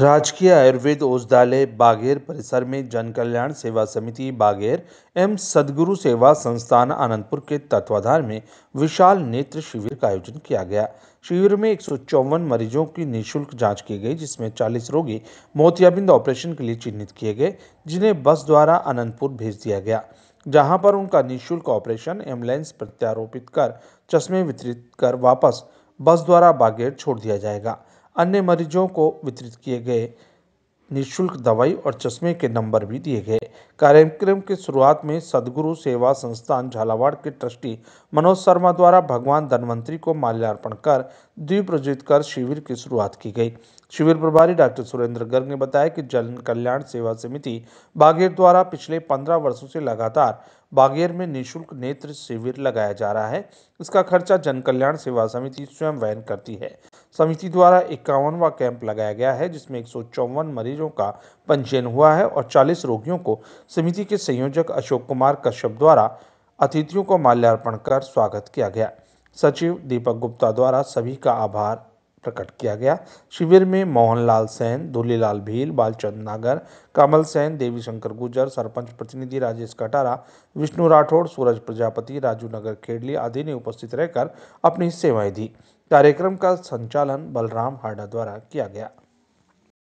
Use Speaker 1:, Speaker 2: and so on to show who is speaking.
Speaker 1: राजकीय आयुर्वेद औषधालय बागेर परिसर में जन कल्याण सेवा समिति बागेर एवं सदगुरु सेवा संस्थान आनंदपुर के तत्वाधान में विशाल नेत्र शिविर का आयोजन किया गया। शिविर में एक सौ चौवन मरीजों की निःशुल्क जाँच की गई, जिसमें 40 रोगी मोतियाबिंद ऑपरेशन के लिए चिन्हित किए गए, जिन्हें बस द्वारा आनंदपुर भेज दिया गया, जहाँ पर उनका निःशुल्क ऑपरेशन एंबुलेंस प्रत्यारोपित कर चश्मे वितरित कर वापस बस द्वारा बागेर छोड़ दिया जाएगा। अन्य मरीजों को वितरित किए गए निःशुल्क दवाई और चश्मे के नंबर भी दिए गए। कार्यक्रम की शुरुआत में सदगुरु सेवा संस्थान झालावाड़ के ट्रस्टी मनोज शर्मा द्वारा भगवान धनवंतरी को माल्यार्पण कर द्वीप प्रज्वलित कर शिविर की शुरुआत की गई। शिविर प्रभारी डॉक्टर सुरेंद्र गर्ग ने बताया कि जन कल्याण सेवा समिति बागेर द्वारा पिछले पंद्रह वर्षों से लगातार बागेर में निःशुल्क नेत्र शिविर लगाया जा रहा है। इसका खर्चा जन कल्याण सेवा समिति स्वयं वहन करती है। समिति द्वारा इक्यावनवा कैंप लगाया गया है, जिसमें एक सौ चौवन मरीजों का पंजीयन हुआ है और 40 रोगियों समिति के संयोजक अशोक कुमार कश्यप द्वारा अतिथियों को माल्यार्पण कर स्वागत किया गया। सचिव दीपक गुप्ता द्वारा सभी का आभार प्रकट किया गया। शिविर में मोहनलाल सेन, धुलीलाल भील, बालचंद नागर, कमल सेन देवी शंकर गुजर, सरपंच प्रतिनिधि राजेश कटारा, विष्णु राठौड़, सूरज प्रजापति, राजू नगर खेडली आदि ने उपस्थित रहकर अपनी सेवाएँ दी। कार्यक्रम का संचालन बलराम हाडा द्वारा किया गया।